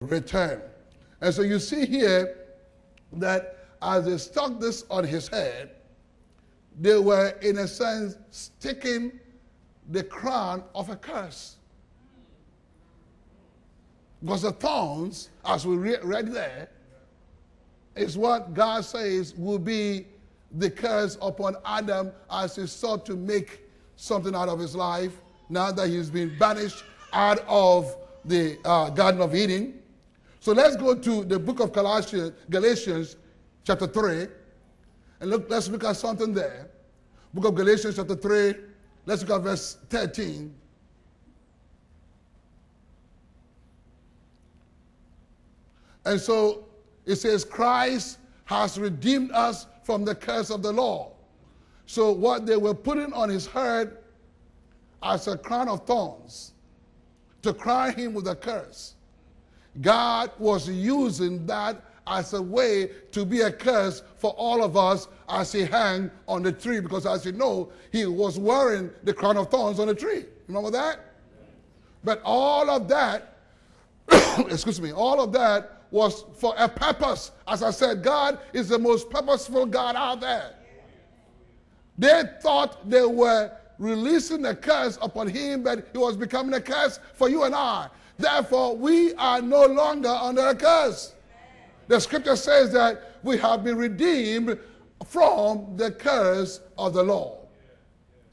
return. And so you see here that as they stuck this on his head, they were, in a sense, sticking the crown of a curse. Because the thorns, as we re- read there, is what God says will be the curse upon Adam as he sought to make something out of his life now that he's been banished out of the uh, Garden of Eden. So let's go to the book of Galatians, Galatians chapter 3, and look, let's look at something there. Book of Galatians chapter 3, let's look at verse 13. And so it says, Christ has redeemed us from the curse of the law. So what they were putting on his head as a crown of thorns to crown him with a curse. God was using that as a way to be a curse for all of us as he hung on the tree. Because as you know, he was wearing the crown of thorns on the tree. Remember that? But all of that, excuse me, all of that was for a purpose. As I said, God is the most purposeful God out there. They thought they were releasing a curse upon him, but he was becoming a curse for you and I. Therefore, we are no longer under a curse. The scripture says that we have been redeemed from the curse of the law.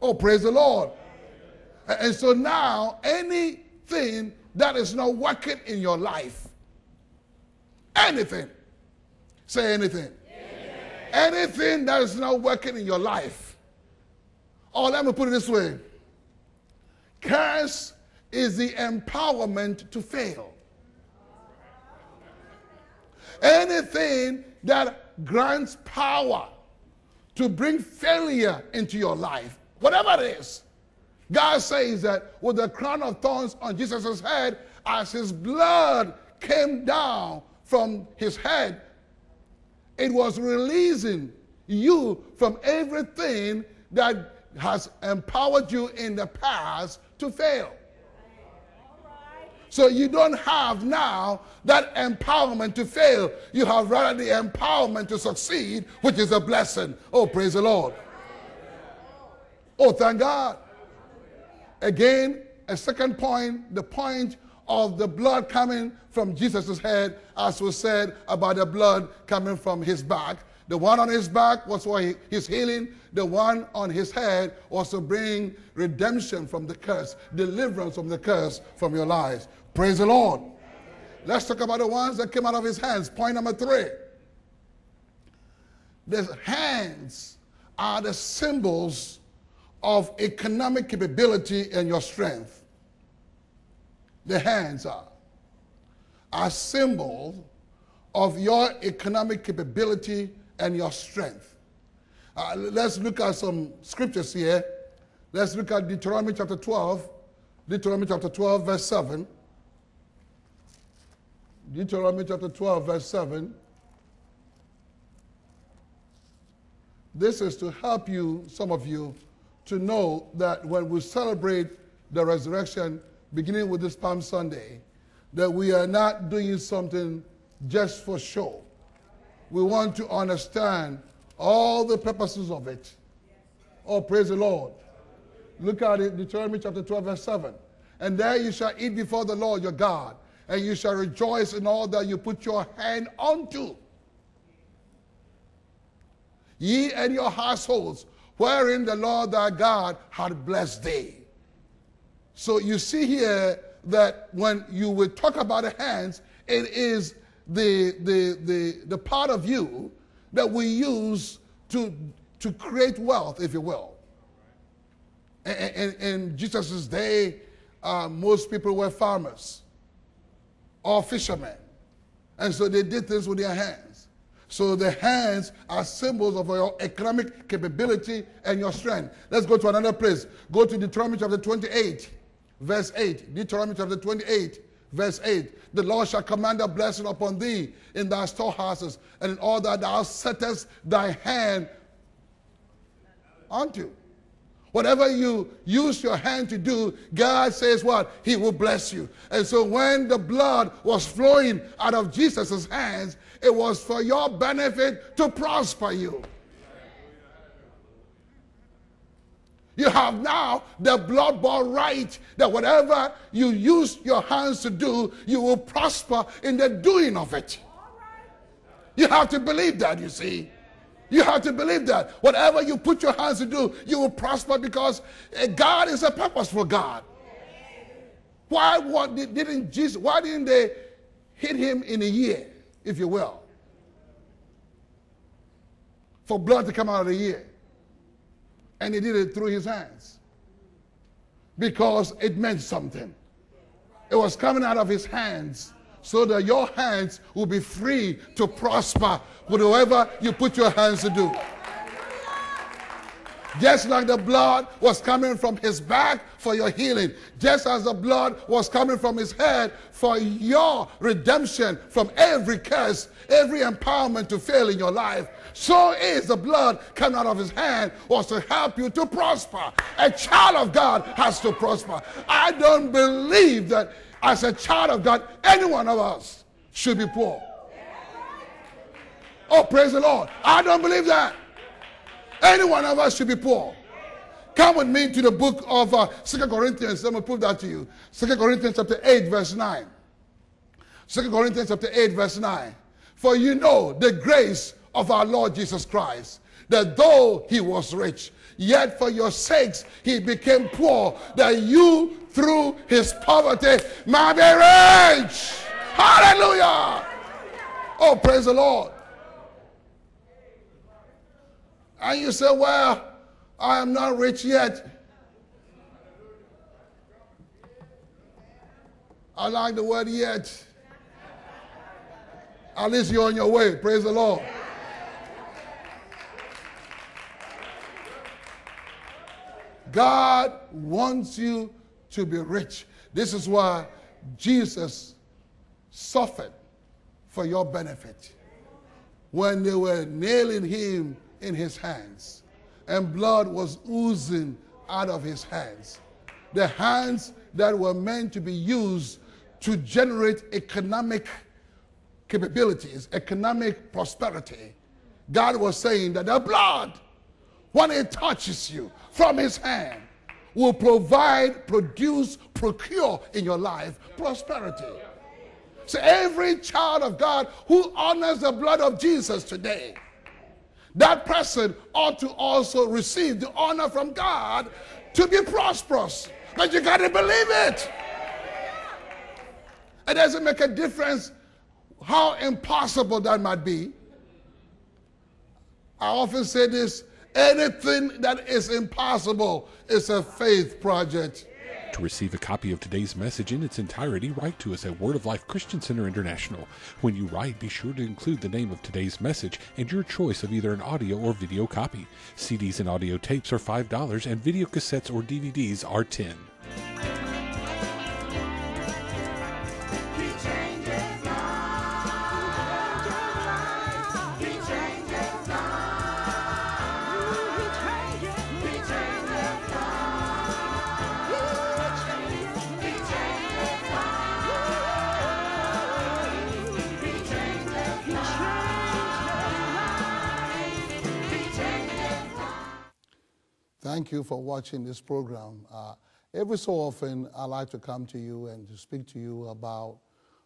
Oh, praise the Lord. And so now, anything that is not working in your life, anything, say anything, anything that is not working in your life, or let me put it this way curse is the empowerment to fail. Anything that grants power to bring failure into your life, whatever it is, God says that with the crown of thorns on Jesus' head, as his blood came down from his head, it was releasing you from everything that has empowered you in the past to fail. So you don't have now that empowerment to fail. You have rather the empowerment to succeed, which is a blessing. Oh, praise the Lord. Oh, thank God. Again, a second point, the point of the blood coming from Jesus' head, as was said about the blood coming from his back. The one on his back was for his healing. The one on his head was to bring redemption from the curse, deliverance from the curse from your lives. Praise the Lord. Let's talk about the ones that came out of his hands. Point number three. The hands are the symbols of economic capability and your strength. The hands are a symbol of your economic capability and your strength. Uh, let's look at some scriptures here. Let's look at Deuteronomy chapter 12. Deuteronomy chapter 12, verse 7. Deuteronomy chapter 12, verse 7. This is to help you, some of you, to know that when we celebrate the resurrection, beginning with this Palm Sunday, that we are not doing something just for show. We want to understand all the purposes of it. Oh, praise the Lord. Look at it, Deuteronomy chapter 12, verse 7. And there you shall eat before the Lord your God, and you shall rejoice in all that you put your hand unto. Ye and your households, wherein the Lord thy God had blessed thee. So you see here that when you will talk about the hands, it is the, the, the, the part of you that we use to, to create wealth, if you will. In, in Jesus' day, uh, most people were farmers or fishermen. And so they did things with their hands. So the hands are symbols of your economic capability and your strength. Let's go to another place. Go to Deuteronomy chapter 28, verse 8. Deuteronomy chapter 28, verse 8. The Lord shall command a blessing upon thee in thy storehouses and in all that thou settest thy hand unto. Whatever you use your hand to do, God says what? He will bless you. And so when the blood was flowing out of Jesus' hands, it was for your benefit to prosper you. You have now the blood bought right that whatever you use your hands to do, you will prosper in the doing of it. You have to believe that, you see. You have to believe that. Whatever you put your hands to do, you will prosper because eh, God is a purposeful God. Why what, didn't Jesus, why didn't they hit him in a year, if you will? For blood to come out of the ear and he did it through his hands because it meant something. It was coming out of his hands so that your hands will be free to prosper whatever you put your hands to do. Just like the blood was coming from his back for your healing, just as the blood was coming from his head for your redemption from every curse, every empowerment to fail in your life, so is the blood coming out of his hand was to help you to prosper. A child of God has to prosper. I don't believe that as a child of God, any one of us should be poor. Oh, praise the Lord. I don't believe that. Any one of us should be poor. Come with me to the book of uh, 2 Corinthians. Let me prove that to you. 2 Corinthians chapter 8, verse 9. 2 Corinthians chapter 8, verse 9. For you know the grace of our Lord Jesus Christ, that though he was rich, yet for your sakes he became poor, that you through his poverty might be rich. Hallelujah. Oh, praise the Lord. And you say, Well, I am not rich yet. I like the word yet. At least you're on your way. Praise the Lord. God wants you to be rich. This is why Jesus suffered for your benefit. When they were nailing him in his hands and blood was oozing out of his hands, the hands that were meant to be used to generate economic capabilities, economic prosperity. God was saying that the blood, when it touches you, from his hand will provide, produce, procure in your life prosperity. So every child of God who honors the blood of Jesus today, that person ought to also receive the honor from God to be prosperous. But you got to believe it. It doesn't make a difference how impossible that might be. I often say this Anything that is impossible is a faith project. To receive a copy of today's message in its entirety, write to us at Word of Life Christian Center International. When you write, be sure to include the name of today's message and your choice of either an audio or video copy. CDs and audio tapes are $5 and video cassettes or DVDs are 10 Thank you for watching this program. Uh, every so often, I like to come to you and to speak to you about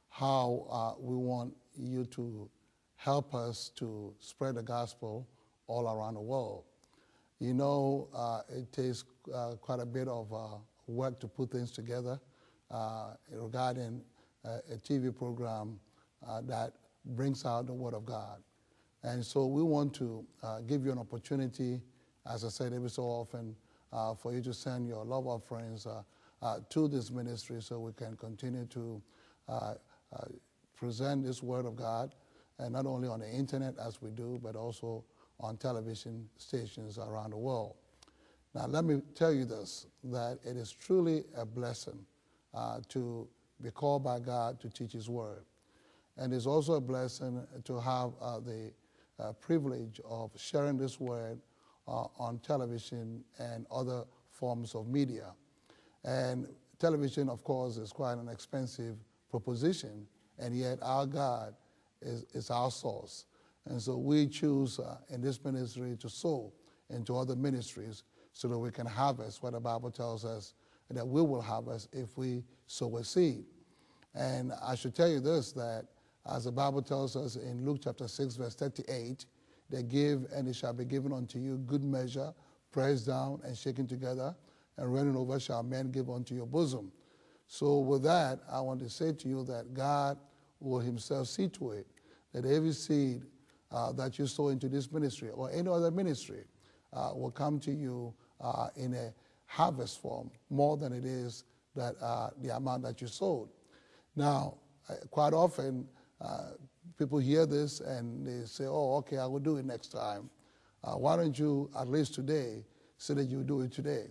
how uh, we want you to help us to spread the gospel all around the world. You know, uh, it takes uh, quite a bit of uh, work to put things together uh, regarding a TV program that brings out the Word of God. And so we want to give you an opportunity as I said every so often, uh, for you to send your love offerings uh, uh, to this ministry so we can continue to uh, uh, present this Word of God, and not only on the internet as we do, but also on television stations around the world. Now, let me tell you this that it is truly a blessing uh, to be called by God to teach His Word. And it's also a blessing to have the privilege of sharing this Word uh, on television and other forms of media. And television, of course, is quite an expensive proposition, and yet our God is, is our source. And so we choose uh, in this ministry to sow into other ministries so that we can harvest what the Bible tells us that we will harvest if we sow a seed. And I should tell you this that as the Bible tells us in Luke chapter 6, verse 38, they give and it shall be given unto you good measure, pressed down and shaken together, and running over shall men give unto your bosom. So, with that, I want to say to you that God will Himself see to it that every seed uh, that you sow into this ministry or any other ministry uh, will come to you uh, in a harvest form more than it is that uh, the amount that you sowed. Now, uh, quite often, uh, people hear this and they say, oh, okay, I will do it next time. why don't you, at least today, say that you do it today?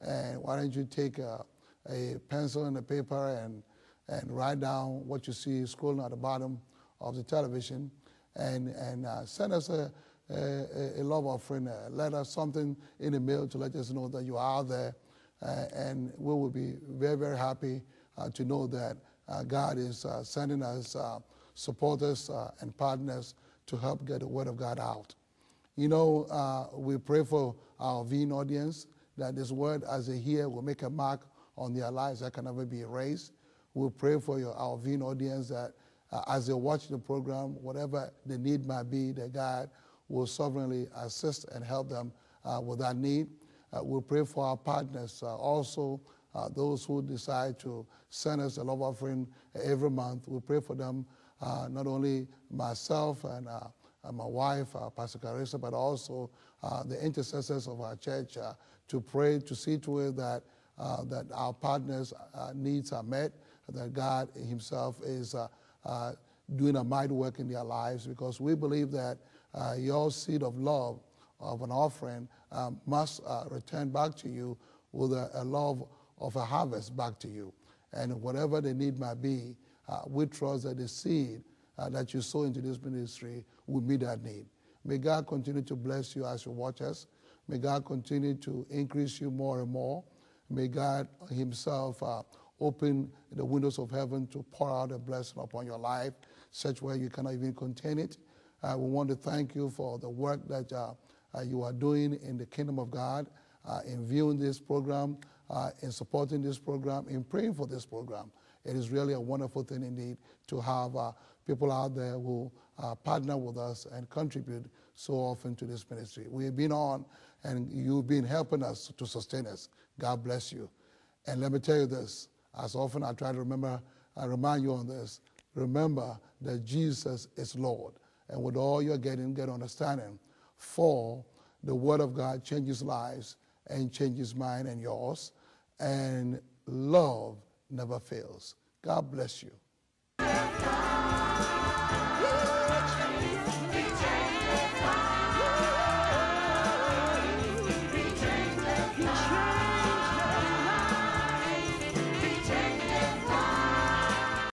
And why don't you take a, a pencil and a paper and, and write down what you see scrolling at the bottom of the television and, and uh, send us a, a, a love offering, a letter, something in the mail to let us know that you are there. Uh, and we will be very, very happy uh, to know that uh, God is uh, sending us uh, supporters and partners to help get the Word of God out. You know, we pray for our viewing audience that this Word, as they hear, will make a mark on their lives that can never be erased. We pray for your, our viewing audience that uh, as they watch the program, whatever the need might be, that God will sovereignly assist and help them uh, with that need. Uh, we'll pray for our partners, uh, also uh, those who decide to send us a love offering every month. We pray for them, uh, not only myself and my wife, Pastor Carissa, but also the intercessors of our church to pray to see to it that, that our partners' needs are met, that God Himself is uh, doing a mighty work in their lives because we believe that uh, your seed of love of an offering um, must uh, return back to you with a, a, love of a harvest back to you. And whatever the need might be, uh, we trust that the seed uh, that you sow into this ministry will meet that need. May God continue to bless you as you watch us. May God continue to increase you more and more. May God Himself uh, open the windows of heaven to pour out a blessing upon your life, such where you cannot even contain it. Uh, we want to thank you for the work that uh, uh, you are doing in the kingdom of God, uh, in viewing this program, uh, in supporting this program, in praying for this program. It is really a wonderful thing indeed to have uh, people out there who partner with us and contribute so often to this ministry. We have been on, and you've been helping us to sustain us. God bless you. And let me tell you this as often I try to remember, I remind you on this. Remember that Jesus is Lord. And with all you're getting, get understanding. For the Word of God changes lives and changes mine and yours. And love never fails. God bless you.